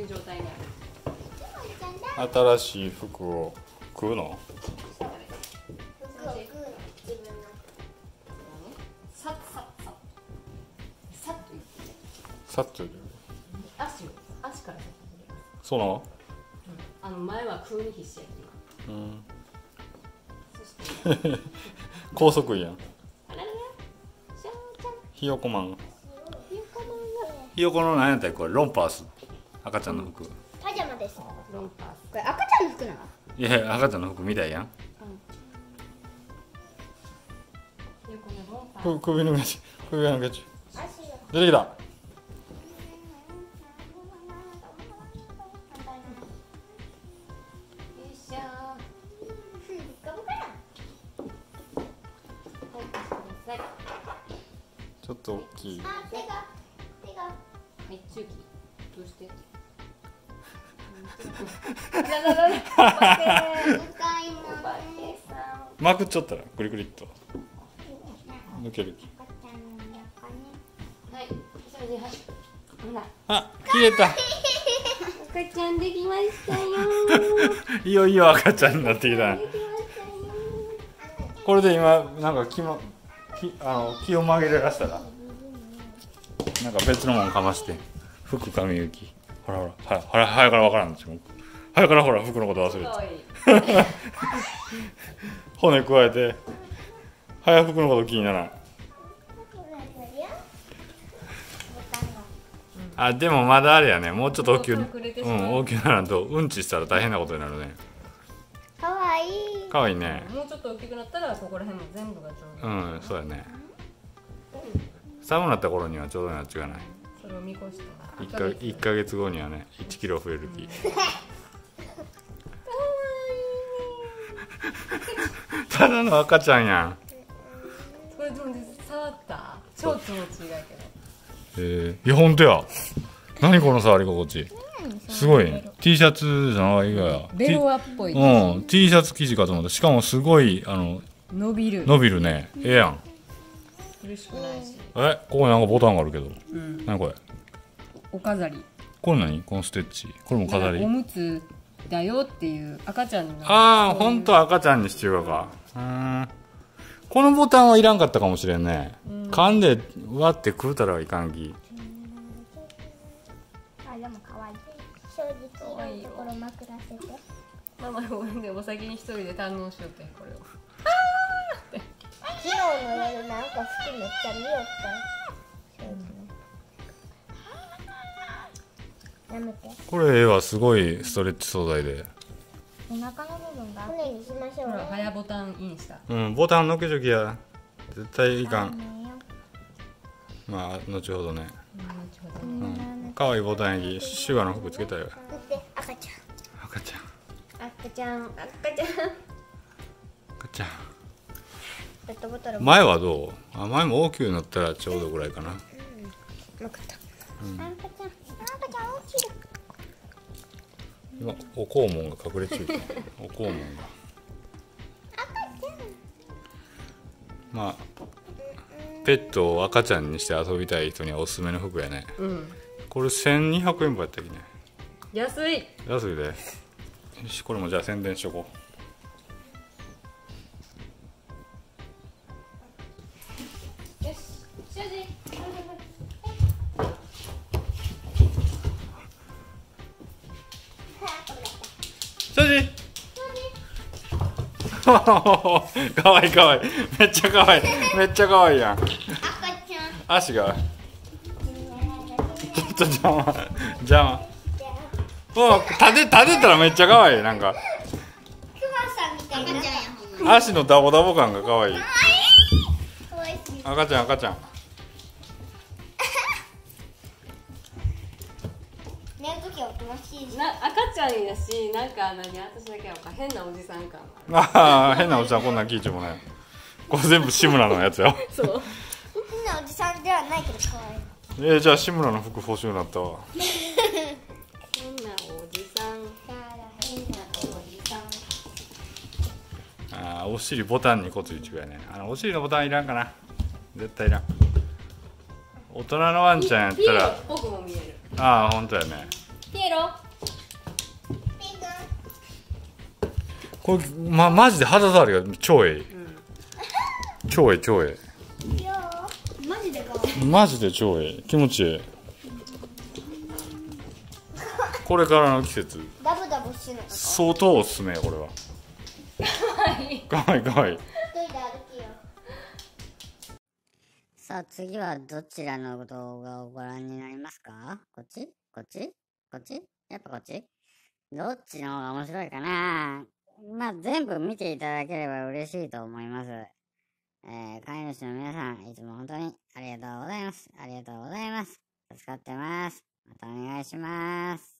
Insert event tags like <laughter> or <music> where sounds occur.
いう状態新しい服を食うの？さっさっさっさっと言って。さっと言う足からそうなの？あの前は空に必死やうん。高速いやん。ひよこマンひよこまんが。ひよこの何やったっけ？これロンパース赤ちゃんの服、パジャマです。ロンパース。これ赤ちゃんの服なの？いやいや赤ちゃんの服みたいやん。首の毛ち首の毛ち足が出てきた。ちょっと大きい。あ手が手が。はい中期どうしてあらららら待ってお買いおばけさんまくっちゃったらクリクリっと抜ける赤ちゃんの中にはいそれではいあ切れた赤ちゃんできましたよいよいよ赤ちゃんになってきたきたこれで今なんか気も気あの気を曲げらしたらなんか別のもんかまして服髪行きほらほらはは早から分からんでしょ早からほら服のこと忘れかて <laughs> 骨加えて。早服のこと気にならん。あでもまだあれやね。もうちょっと大きくもうん大きくならんとうんちしたら大変なことになるね。かわいい。かわいいね。もうちょっと大きくなったらここら辺も全部がちょうど、うんそうやね。寒なった頃にはちょうどなっちがないそれを見越して1か一ヶ月後にはね1キロ増えるきただの赤ちゃんやん。これでも触った？超気持ちいいだけどえー、いやほんとや。何この触り心地？すごいね。T シャツじゃないがや。ベロアっぽい。T, うん T シャツ生地かと思った。しかもすごいあの伸びる。伸びるね。ええやん苦しくないし、えここになんかボタンがあるけど。うん、何これ？お飾り。これ何？このステッチ。これも飾り。おむつだよっていう赤ちゃんの。ああ本当は赤ちゃんにしてるか。うーん。このボタンはいらんかったかもしれんね、噛んで割って食うたらいかんき。あでもかわい。い正直いいところまくらせて。ママごめんねお先に一人で堪能しよってこれを昨日の夜なんか服めっちゃ見よったよやめてこれええわすごいストレッチ素材で。お腹の部分が。船にしましょうほら早ボタンインしたうんボタンのけちょきや絶対いかん。ねまあ後ほどね。うんかわいいボタン焼きシュガーの服つけたよ。赤ち赤ちゃん。ゃん。赤ちゃん。赤ちゃん。赤ちゃんペットボトルも。前はどう？あ前も大きくなったらちょうどぐらいかな。なかった、赤ちゃん。赤ちゃん大きい。今お肛門が隠れちゅうて。<laughs> お肛門が。まあペットを赤ちゃんにして遊びたい人にはおすすめの服やね。うん。これ1200円分やったっけね。安い。安いで。よしこれもじゃあ宣伝しとこよう庄司かわいいかわい。いめっちゃかわい。いめっちゃかわいいやん。赤ちゃん。足が。ちょっと邪魔。邪魔。お立て立てたらめっちゃかわい。いなんか。足のダボダボ感がかわい。い。赤ちゃん赤ちゃん赤ちゃんやしなんか何私だけやか変なおじさん感があああ変なおじさんこんなん聞いちゃもないこれ全部志村のやつよるそう。変なおじさんではないけどかわい。いえー、じゃあ志村の服欲しくなったわ。変なおじさん変なおじさんあーお尻ボタンにコツ一やねあのお尻のボタンいらんかな。絶対いらん。大人のワンちゃんやったら。ああ本当やね。ピエロ？これまマジで肌触りが超ええ。超ええ超え。マジでかえマジで超え。え気持ちええ。これからの季節。ダブダブしないの相当おすすめよこれは。かわいいかわいい。さあ次はどちらの動画をご覧になりますか？こっち？こっち？こっち？やっぱこっち？どっちの方が面白いかな？まあ全部見ていただければ嬉しいと思います。えー、飼い主の皆さん、いつも本当にありがとうございます。ありがとうございます。助かってます。またお願いします。